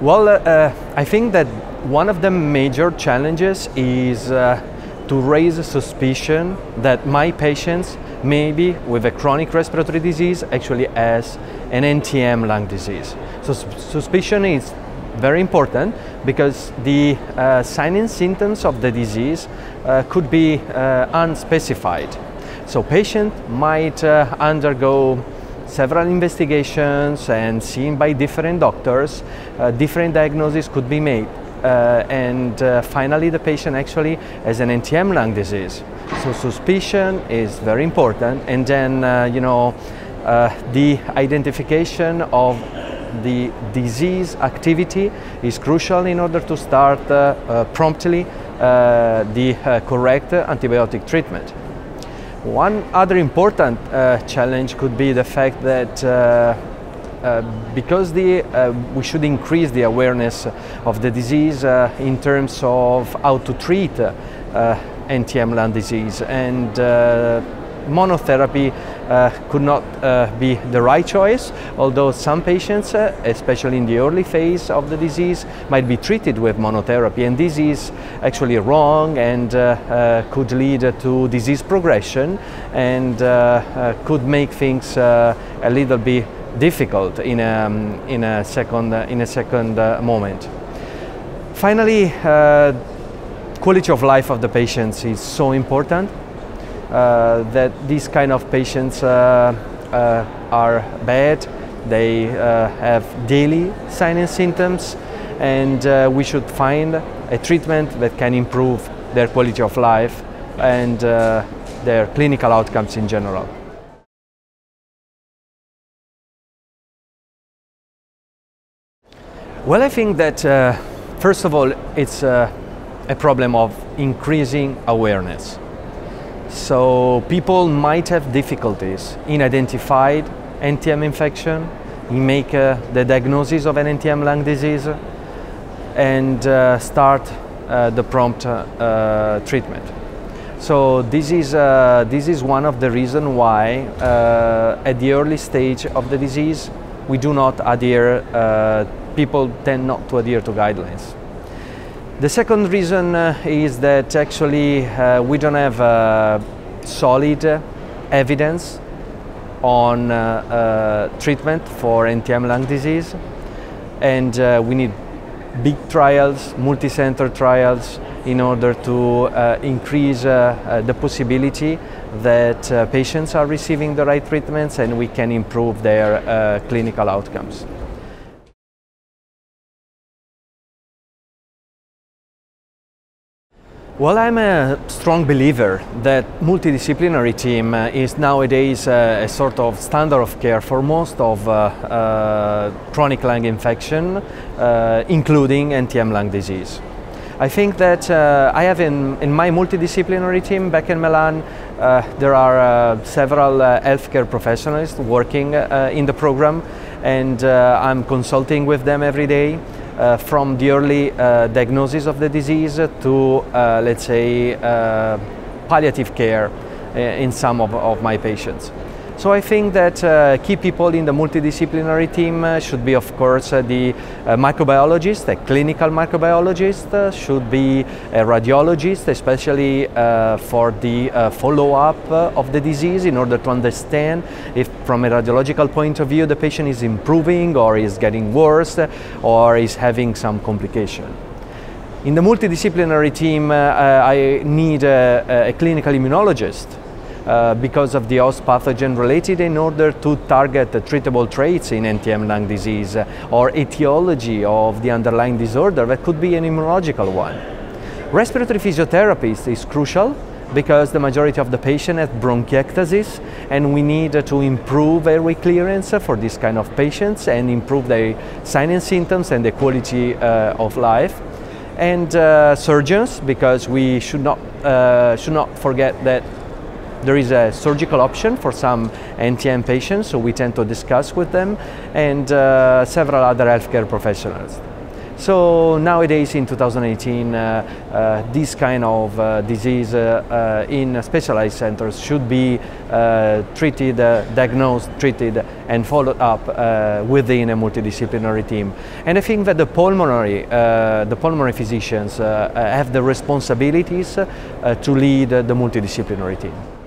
Well, uh, I think that one of the major challenges is uh, to raise a suspicion that my patients maybe with a chronic respiratory disease actually has an NTM lung disease. So suspicion is very important because the uh, and symptoms of the disease uh, could be uh, unspecified. So patient might uh, undergo several investigations and seen by different doctors, uh, different diagnoses could be made. Uh, and uh, finally the patient actually has an NTM lung disease. So suspicion is very important and then, uh, you know, uh, the identification of the disease activity is crucial in order to start uh, promptly the correct antibiotic treatment. One other important uh, challenge could be the fact that uh, uh, because the, uh, we should increase the awareness of the disease uh, in terms of how to treat uh, NTM lung disease. And monotherapy could not uh, be the right choice, although some patients, uh, especially in the early phase of the disease, might be treated with monotherapy. And this is actually wrong and uh, uh, could lead to disease progression and uh, could make things a little bit difficult in a, um, in a second, in a second moment. Finally, quality of life of the patients is so important uh, that these kind of patients uh, uh, are bad, they have daily and symptoms, and we should find a treatment that can improve their quality of life and their clinical outcomes in general. Well, I think that uh, first of all, it's uh, a problem of increasing awareness. So people might have difficulties in identifying NTM infection, in make uh, the diagnosis of an NTM lung disease, and uh, start uh, the prompt uh, uh, treatment. So this is, uh, this is one of the reasons why at the early stage of the disease we do not adhere, people tend not to adhere to guidelines. The second reason uh, is that actually uh, we don't have uh, solid evidence on uh, uh, treatment for NTM lung disease and uh, we need big trials, multi-center trials in order to increase the possibility that patients are receiving the right treatments and we can improve their clinical outcomes. Well, I'm a strong believer that multidisciplinary team uh, is nowadays uh, a sort of standard of care for most of uh, uh chronic lung infection, uh, including NTM lung disease. I think that uh, I have in, in my multidisciplinary team back in Milan, there are several healthcare professionals working in the program and I'm consulting with them every day. Uh, from the early uh, diagnosis of the disease to, uh, let's say, palliative care in some of, of my patients. So I think that uh, key people in the multidisciplinary team uh, should be, of course, uh, the uh, microbiologist, a clinical microbiologist, uh, should be a radiologist, especially uh, for the follow-up of the disease in order to understand if from a radiological point of view the patient is improving or is getting worse or is having some complication. In the multidisciplinary team, I need a, a clinical immunologist uh, because of the host pathogen related in order to target the treatable traits in NTM lung disease uh, or etiology of the underlying disorder that could be an immunological one. Respiratory physiotherapy is crucial because the majority of the patient have bronchiectasis and we need to improve airway clearance for this kind of patients and improve their signs and symptoms and the quality uh, of life. And uh, surgeons, because we should not, uh, should not forget that there is a surgical option for some NTM patients, so we tend to discuss with them, and uh, several other healthcare professionals. So nowadays in 2018, uh, uh, this kind of uh, disease uh, uh, in specialized centers should be uh, treated, diagnosed, treated and followed up within a multidisciplinary team. And I think that the pulmonary, the pulmonary physicians have the responsibilities to lead the multidisciplinary team.